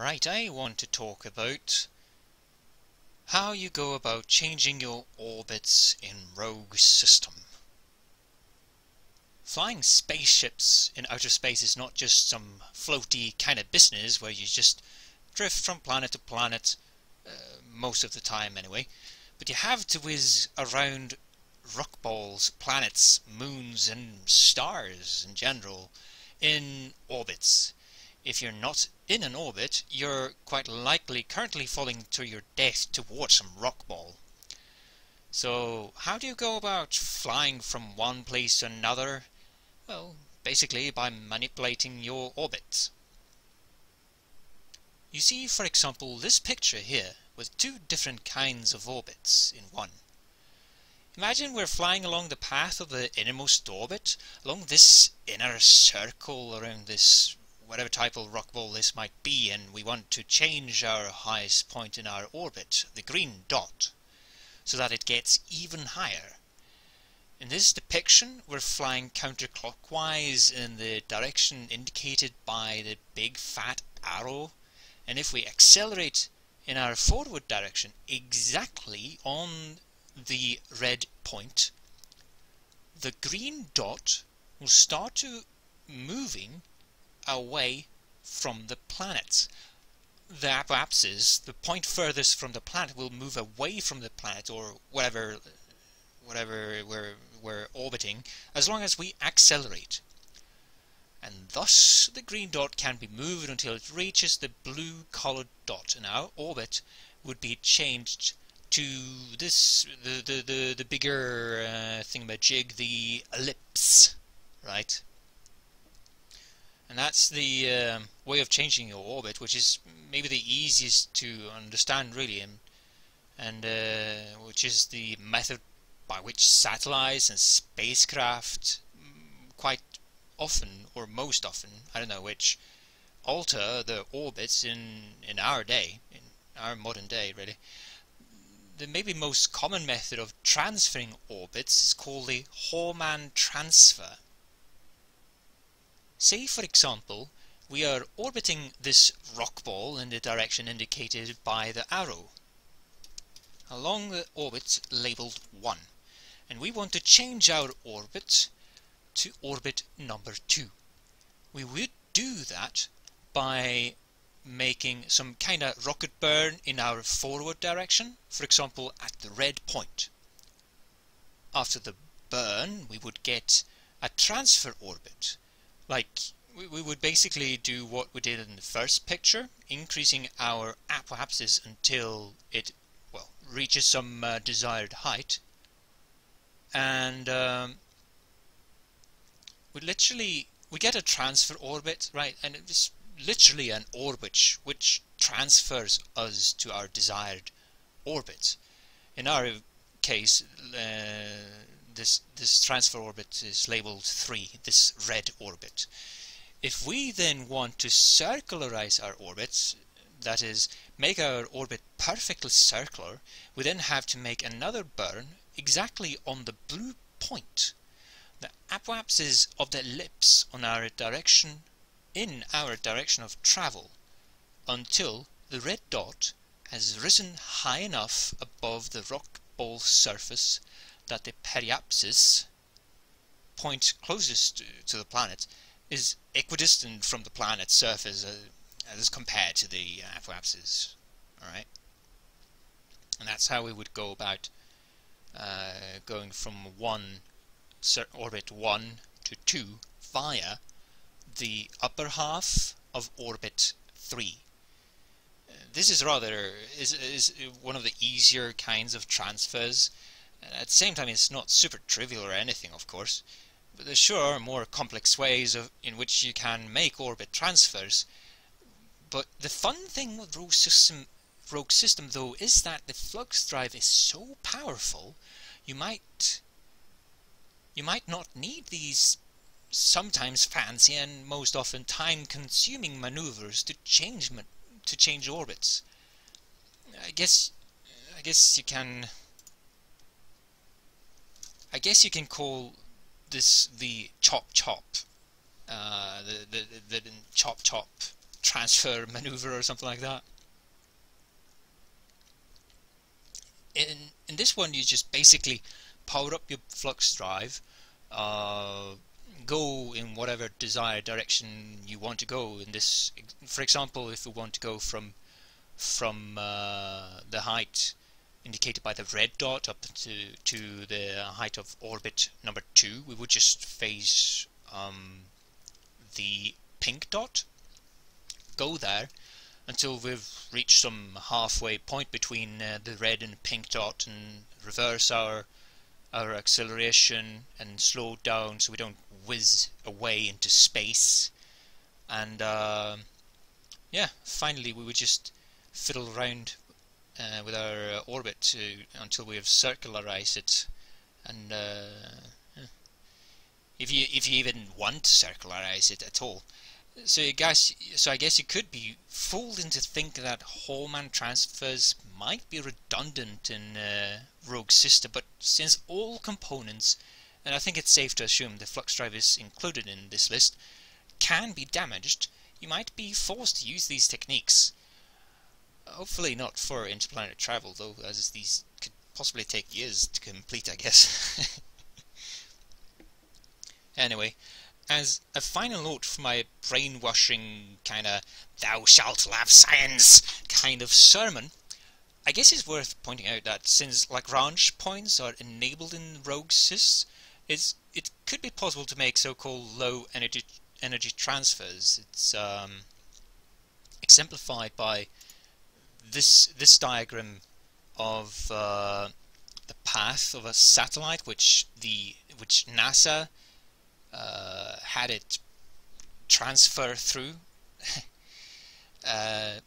Right, I want to talk about how you go about changing your orbits in Rogue System. Flying spaceships in outer space is not just some floaty kind of business where you just drift from planet to planet, uh, most of the time anyway, but you have to whiz around rock balls, planets, moons, and stars in general in orbits. If you're not in an orbit, you're quite likely currently falling to your death towards some rock ball. So, how do you go about flying from one place to another? Well, basically by manipulating your orbit. You see, for example, this picture here with two different kinds of orbits in one. Imagine we're flying along the path of the innermost orbit, along this inner circle around this whatever type of rock ball this might be, and we want to change our highest point in our orbit, the green dot, so that it gets even higher. In this depiction, we're flying counterclockwise in the direction indicated by the big fat arrow, and if we accelerate in our forward direction exactly on the red point, the green dot will start to moving away from the planet. The apoapsis, the point furthest from the planet, will move away from the planet or whatever, whatever we're, we're orbiting, as long as we accelerate. And thus the green dot can be moved until it reaches the blue colored dot, and our orbit would be changed to this the the the, the bigger uh, thingamajig, the ellipse, right? And that's the um, way of changing your orbit, which is maybe the easiest to understand, really, and, and uh, which is the method by which satellites and spacecraft mm, quite often, or most often, I don't know which, alter the orbits in in our day, in our modern day, really the maybe most common method of transferring orbits is called the Hohmann transfer. Say, for example, we are orbiting this rock ball in the direction indicated by the arrow along the orbit labeled 1 and we want to change our orbit to orbit number 2. We would do that by making some kind of rocket burn in our forward direction, for example at the red point. After the burn we would get a transfer orbit, like we, we would basically do what we did in the first picture, increasing our apoapsis until it well reaches some uh, desired height, and um, we literally we get a transfer orbit, right, and it's literally an orbit which transfers us to our desired orbit. In our case, uh, this this transfer orbit is labeled 3, this red orbit. If we then want to circularize our orbits, that is, make our orbit perfectly circular, we then have to make another burn exactly on the blue point. The apoapsis of the ellipse on our direction in our direction of travel until the red dot has risen high enough above the rock ball surface that the periapsis point closest to the planet is equidistant from the planet's surface uh, as compared to the apoapsis. Alright? And that's how we would go about uh, going from one orbit 1 to 2 via the upper half of orbit 3. Uh, this is rather is, is one of the easier kinds of transfers. At the same time, it's not super trivial or anything, of course. But there sure are more complex ways of, in which you can make orbit transfers. But the fun thing with Rogue System, Rogue System, though, is that the flux drive is so powerful, you might you might not need these sometimes fancy and most often time-consuming maneuvers to change to change orbits. I guess I guess you can I guess you can call this the chop chop uh, the, the, the, chop chop transfer maneuver or something like that. In in this one, you just basically power up your flux drive, uh, go in whatever desired direction you want to go. In this, for example, if we want to go from from uh, the height indicated by the red dot up to to the height of orbit number two, we would just phase um, the pink dot, go there until we've reached some halfway point between uh, the red and pink dot and reverse our our acceleration and slow down so we don't whiz away into space. And uh, yeah finally we would just fiddle around uh, with our uh, orbit to, until we have circularized it. And uh, if you if you even want to circularize it at all. So I guess so I guess you could be fooled into thinking that Hohmann transfers might be redundant in uh, Rogue System, but since all components, and I think it's safe to assume the flux drive is included in this list, can be damaged, you might be forced to use these techniques. Hopefully not for interplanetary travel, though, as these could possibly take years to complete, I guess. anyway, as a final note for my brainwashing kind of thou shalt love science kind of sermon, I guess it's worth pointing out that since Lagrange points are enabled in rogue sys, it could be possible to make so-called low energy energy transfers. It's um, exemplified by this this diagram of uh, the path of a satellite, which the which NASA uh, had it transfer through. uh,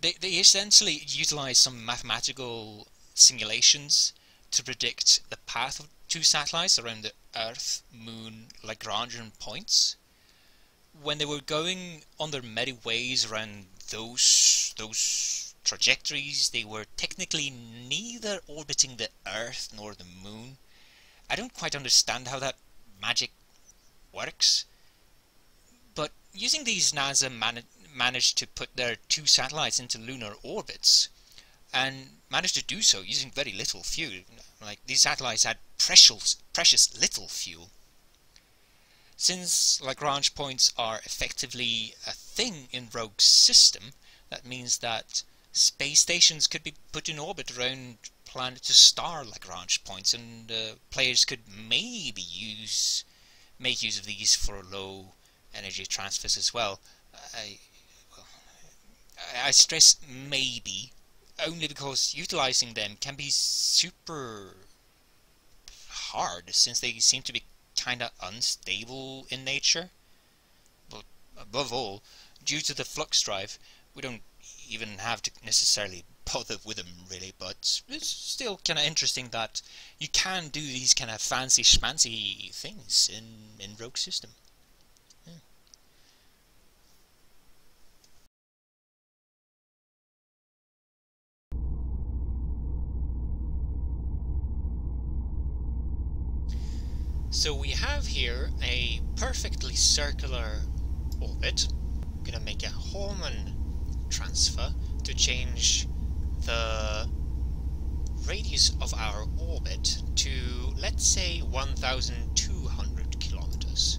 they, they essentially utilize some mathematical simulations to predict the path of two satellites around the Earth, Moon, Lagrangian points. When they were going on their merry ways around those those trajectories, they were technically neither orbiting the Earth nor the Moon, I don't quite understand how that magic works. But using these, NASA man managed to put their two satellites into lunar orbits and managed to do so using very little fuel. Like these satellites had precious, precious little fuel. Since Lagrange points are effectively a thing in Rogue's system, that means that space stations could be put in orbit around planet to star Lagrange points, and uh, players could maybe use make use of these for low energy transfers as well. I I stress maybe only because utilizing them can be super hard since they seem to be kind of unstable in nature. But above all, due to the flux drive, we don't even have to necessarily bother with them really, but it's still kind of interesting that you can do these kind of fancy schmancy things in, in Rogue System. So we have here a perfectly circular orbit. I'm gonna make a Hohmann transfer to change the radius of our orbit to, let's say, 1,200 kilometers.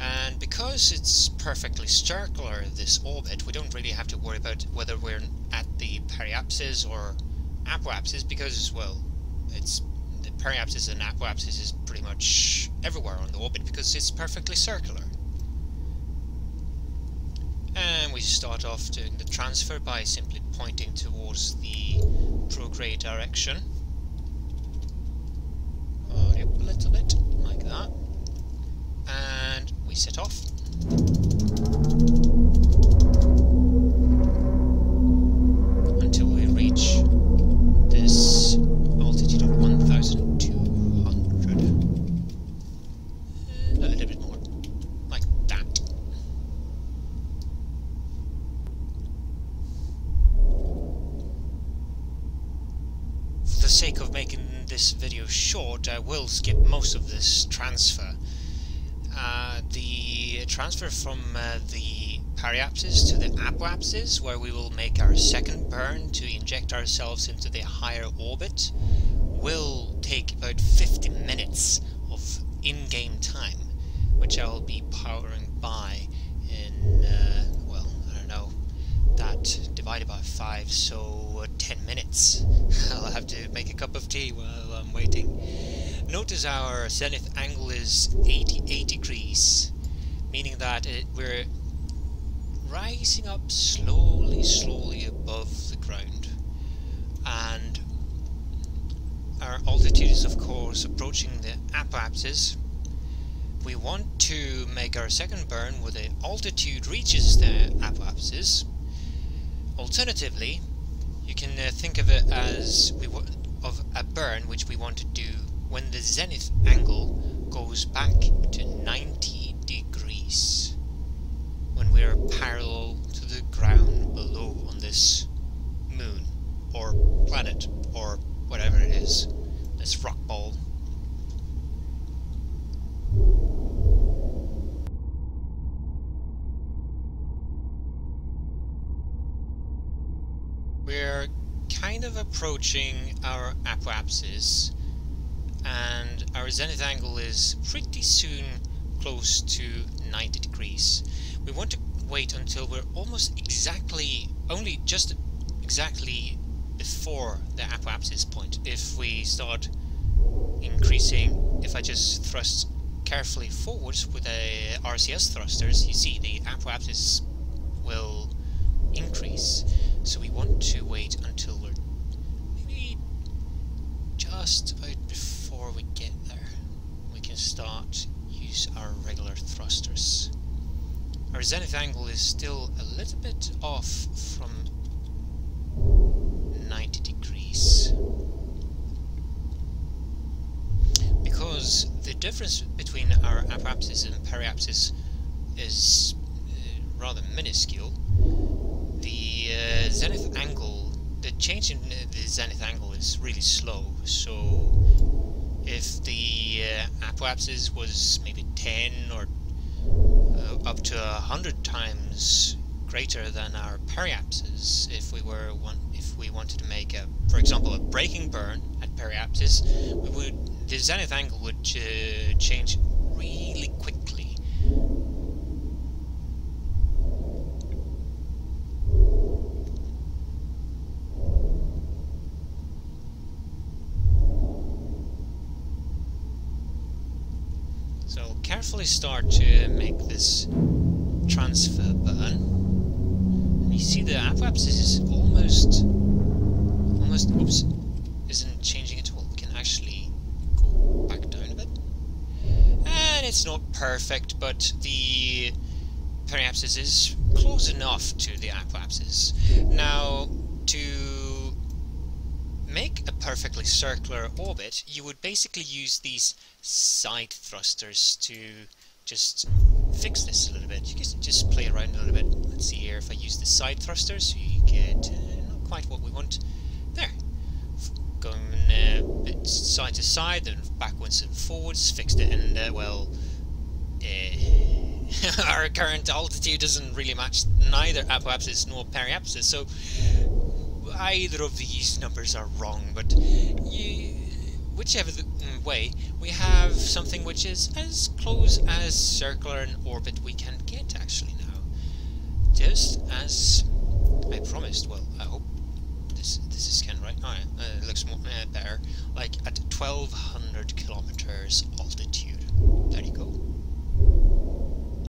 And because it's perfectly circular, this orbit, we don't really have to worry about whether we're at the periapsis or apoapsis because, well, it's periapsis and apoapsis is pretty much everywhere on the orbit because it's perfectly circular. And we start off doing the transfer by simply pointing towards the prograde direction. up a little bit, like that. And we set off. Sake of making this video short, I will skip most of this transfer. Uh, the transfer from uh, the periapsis to the apoapsis, where we will make our second burn to inject ourselves into the higher orbit, will take about 50 minutes of in-game time, which I will be powering by in, uh, well, I don't know, that divided by 5, so 10 minutes. I'll have to make a cup of tea while I'm waiting. Notice our zenith angle is 88 degrees, meaning that it, we're rising up slowly, slowly above the ground. And our altitude is of course approaching the apoapsis. We want to make our second burn where the altitude reaches the apoapsis. Alternatively, you can uh, think of it as we of a burn which we want to do when the zenith angle goes back to 90 degrees when we're parallel to the ground below on this moon or planet or whatever it is, this rock ball. We're kind of approaching our apoapsis and our zenith angle is pretty soon close to 90 degrees. We want to wait until we're almost exactly, only just exactly before the apoapsis point. If we start increasing, if I just thrust carefully forwards with the RCS thrusters, you see the apoapsis will increase. So we want to wait until we're just about before we get there. We can start use our regular thrusters. Our zenith angle is still a little bit off from 90 degrees. Because the difference between our apoapsis and periapsis is uh, rather minuscule, the uh, zenith angle, in the zenith angle is really slow, so if the uh, apoapsis was maybe 10 or uh, up to a hundred times greater than our periapsis if we were one if we wanted to make a for example a braking burn at periapsis we would the zenith angle would uh, change really quickly So carefully start to make this transfer burn. And you see the apoapsis is almost, almost, oops, isn't changing at all. We can actually go back down a bit. And it's not perfect, but the periapsis is close enough to the apoapsis. Now, perfectly circular orbit, you would basically use these side thrusters to just fix this a little bit. You can just play around a little bit. Let's see here if I use the side thrusters, you get uh, not quite what we want. There. Going uh, bit side to side, then backwards and forwards, fixed it, and uh, well, uh, our current altitude doesn't really match neither apoapsis nor periapsis, so either of these numbers are wrong, but you, whichever mm, way, we have something which is as close as circular an orbit we can get actually now. Just as I promised, well, I hope this this is kind of right. Oh, yeah, uh, it looks more uh, better. Like at 1200 kilometers altitude. There you go.